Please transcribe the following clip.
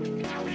Bye.